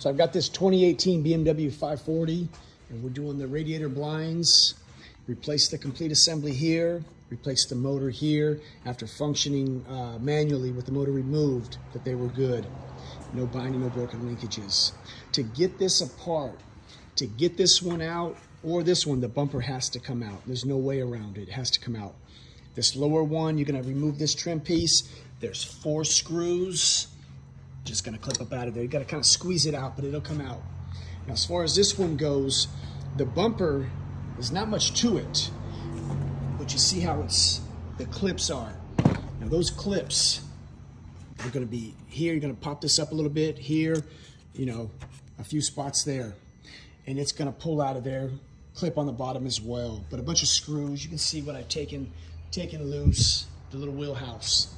So I've got this 2018 BMW 540 and we're doing the radiator blinds, replace the complete assembly here, replace the motor here after functioning uh, manually with the motor removed that they were good. No binding, no broken linkages. To get this apart, to get this one out or this one, the bumper has to come out. There's no way around it. It has to come out. This lower one, you're gonna remove this trim piece. There's four screws. Just gonna clip up out of there. You gotta kind of squeeze it out, but it'll come out. Now, as far as this one goes, the bumper, there's not much to it, but you see how it's, the clips are. Now those clips are gonna be here, you're gonna pop this up a little bit, here, you know, a few spots there. And it's gonna pull out of there, clip on the bottom as well. But a bunch of screws, you can see what I've taken, taken loose, the little wheelhouse.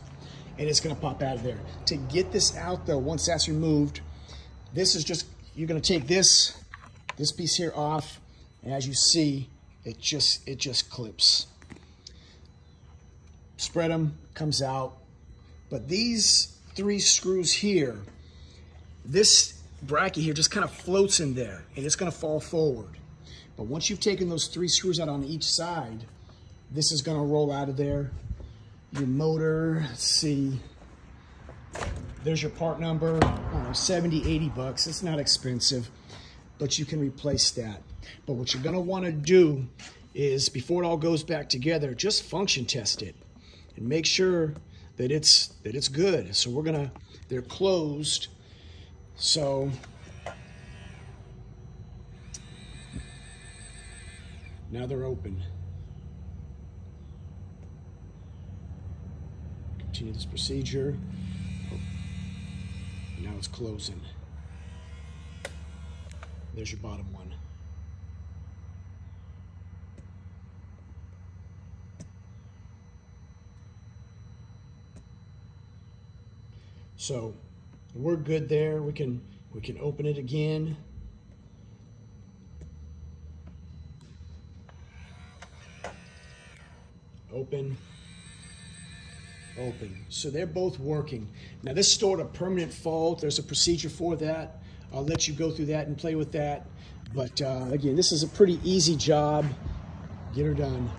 And it's gonna pop out of there. To get this out though, once that's removed, this is just, you're gonna take this, this piece here off, and as you see, it just, it just clips. Spread them, comes out. But these three screws here, this bracket here just kind of floats in there and it's gonna fall forward. But once you've taken those three screws out on each side, this is gonna roll out of there. Your motor, let's see, there's your part number, know, 70, 80 bucks. It's not expensive, but you can replace that. But what you're gonna wanna do is before it all goes back together, just function test it and make sure that it's that it's good. So we're gonna, they're closed. So now they're open. Continue this procedure. Now it's closing. There's your bottom one. So we're good there. We can we can open it again. Open. Open. So they're both working. Now this stored a permanent fault. There's a procedure for that. I'll let you go through that and play with that. But uh, again, this is a pretty easy job. Get her done.